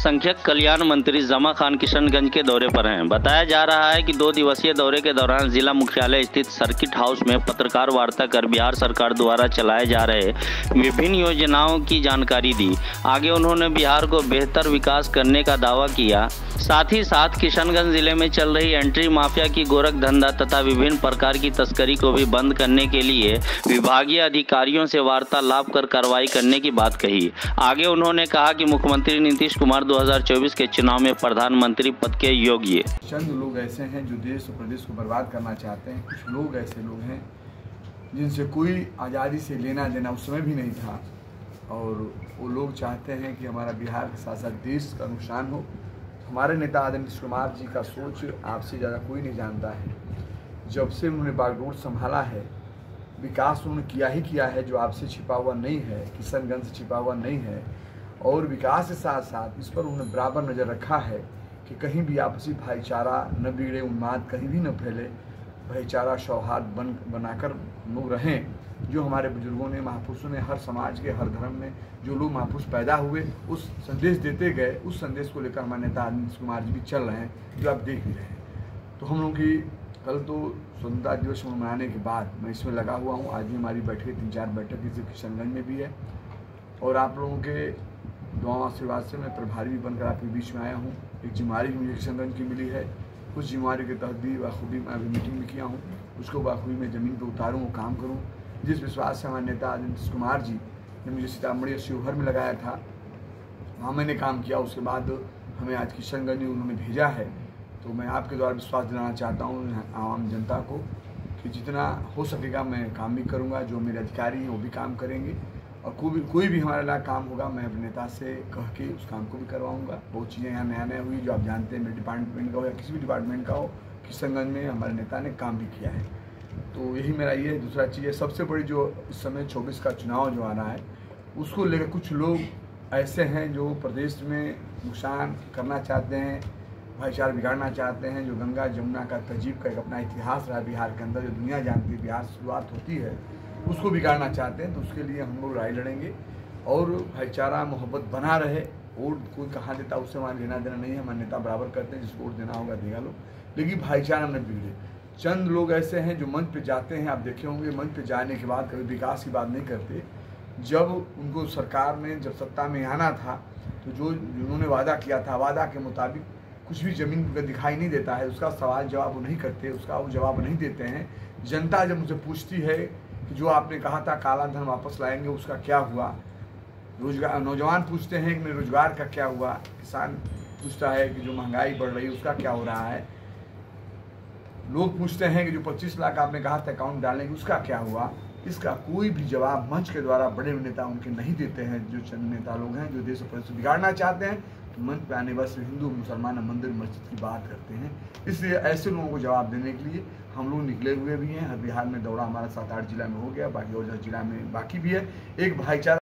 अल्पसंख्यक कल्याण मंत्री जमा खान किशनगंज के दौरे पर हैं। बताया जा रहा है कि दो दिवसीय दौरे के दौरान जिला मुख्यालय स्थित सर्किट हाउस में पत्रकार वार्ता कर बिहार सरकार द्वारा चलाए जा रहे विभिन्न योजनाओं की जानकारी दी। आगे उन्होंने बिहार को बेहतर विकास करने का दावा किया। साथ ही साथ किशनगंज ज़िले में चल रही एंट्री माफिया की गोरख धंधा तथा विभिन्न प्रकार की तस्करी को भी बंद करने के लिए विभागीय अधिकारियों से वार्तालाप कर कार्रवाई करने की बात कही। आगे उन्होंने कहा कि मुख्यमंत्री नीतीश कुमार 2024 के चुनाव में प्रधानमंत्री पद के योग्य। चंद लोग ऐसे हैं जो देश और प्रदेश को बर्बाद करना चाहते हैं। कुछ लोग ऐसे लोग हैं जिनसे कोई आज़ादी से लेना देना उस समय भी नहीं था। और वो लोग चाहते हैं कि हमारा बिहार के साथ साथ देश का नुकसान हो। हमारे नेता आदरणीय नीतीश कुमार जी का सोच आपसे ज़्यादा कोई नहीं जानता है। जब से उन्होंने बागडोर संभाला है, विकास उन्होंने किया ही किया है, जो आपसे छिपा हुआ नहीं है, किशनगंज से छिपा हुआ नहीं है और विकास के साथ साथ इस पर उन्होंने बराबर नज़र रखा है कि कहीं भी आपसी भाईचारा न बिगड़े, उन्माद कहीं भी न फैले, भाईचारा, सौहार्द बन, बनाकर लोग रहें। जो हमारे बुज़ुर्गों ने, महापुरुषों ने, हर समाज के, हर धर्म में जो लोग महापुरुष पैदा हुए, उस संदेश देते गए, उस संदेश को लेकर हमारे नेता नीतीश कुमार जी भी चल रहे हैं, जो आप देख भी रहे हैं। तो हम लोग की कल तो स्वतंत्रता दिवस मनाने के बाद मैं इसमें लगा हुआ हूँ। आज भी हमारी बैठक, तीन चार बैठक इसी किशनगंज में भी है। और आप लोगों के दुआ आशीर्वाद से मैं प्रभारी भी बनकर आपके बीच में आया हूँ। एक जिम्मेवारी भी मुझे किशनगंज की मिली है। उस जिम्मेवारी के तहत भी बाखूबी मैं अभी मीटिंग भी किया हूँ। उसको बाखूबी मैं ज़मीन पर उतारूँ और काम करूँ। जिस विश्वास से हमारे नेता नीतीश कुमार जी ने मुझे सीतामढ़ी और शिवहर में लगाया था, वहाँ मैंने काम किया। उसके बाद हमें आज किशनगंज उन्होंने भेजा है। तो मैं आपके द्वारा विश्वास दिलाना चाहता हूँ आम जनता को कि जितना हो सकेगा मैं काम भी करूँगा। जो मेरे अधिकारी हैं, वो भी काम करेंगे। और कोई भी कोई भी हमारे लायक काम होगा, मैं अपने नेता से कह के उस काम को भी करवाऊँगा। बहुत चीज़ें यहाँ नया नया हुई जो आप जानते हैं, मेरे डिपार्टमेंट का हो या किसी भी डिपार्टमेंट का हो किशनगंज में हमारे नेता ने काम भी किया है। तो यही मेरा ये दूसरा चीज़ है। सबसे बड़ी जो इस समय चौबीस का चुनाव जो आ रहा है, उसको लेकर कुछ लोग ऐसे हैं जो प्रदेश में नुकसान करना चाहते हैं, भाईचारा बिगाड़ना चाहते हैं, जो गंगा जमुना का तजीब का एक अपना इतिहास रहा बिहार के अंदर, जो दुनिया जानती है, बिहार शुरुआत होती है। उसको बिगाड़ना चाहते हैं तो उसके लिए हम लोग लड़ाई लड़ेंगे। और भाईचारा, मोहब्बत बना रहे। वोट कोई कहाँ देता, उससे हमारा लेना देना नहीं है। हमारे नेता बराबर करते हैं, जिसको वोट देना होगा देगा लोग। लेकिन भाईचारा न बिगड़े। चंद लोग ऐसे हैं जो मंच पे जाते हैं, आप देखे होंगे, मंच पे जाने के बाद कभी विकास की बात नहीं करते। जब उनको सरकार ने जब सत्ता में आना था तो जो उन्होंने वादा किया था, वादा के मुताबिक कुछ भी ज़मीन का दिखाई नहीं देता है। उसका सवाल जवाब नहीं करते, उसका वो जवाब नहीं देते हैं। जनता जब मुझसे पूछती है जो आपने कहा था, काला धन वापस लाएँगे, उसका क्या हुआ? रोज़गार, नौजवान पूछते हैं कि रोज़गार का क्या हुआ? किसान पूछता है कि जो महँगाई बढ़ रही है, उसका क्या हो रहा है? लोग पूछते हैं कि जो 25 लाख आपने कहा था अकाउंट डालेंगे, उसका क्या हुआ? इसका कोई भी जवाब मंच के द्वारा बड़े नेता उनके नहीं देते हैं, जो चंद नेता लोग हैं, जो देश और बिगाड़ना चाहते हैं। मंच पे आने बस हिंदू मुसलमान मंदिर, मस्जिद की बात करते हैं। इसलिए ऐसे लोगों को जवाब देने के लिए हम लोग निकले हुए भी हैं। हर बिहार में दौरा हमारा सात आठ जिला में हो गया, बाकी और जिला में बाकी भी है। एक भाईचारा